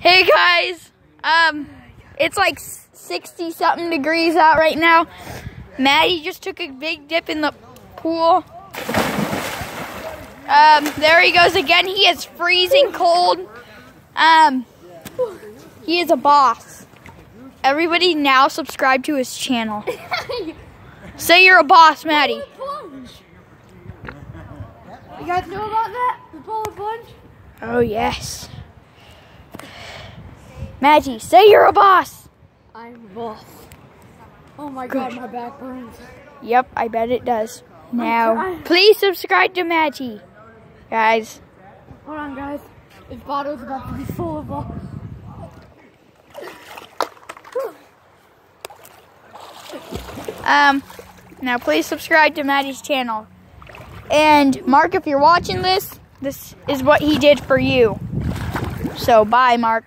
Hey guys, um, it's like 60 something degrees out right now. Matty just took a big dip in the pool. Um, there he goes again. He is freezing cold. Um, he is a boss. Everybody now subscribe to his channel. Say you're a boss, Matty. You guys know about that? The polar plunge? Oh, yes. Matty, say you're a boss. I'm a boss. Oh my god, my back burns. Yep, I bet it does. Now, please subscribe to Maggie. Guys, Hold on, guys. This bottle's about to be full of all. um, now please subscribe to Matty's channel. And Mark, if you're watching this, this is what he did for you. So, bye, Mark.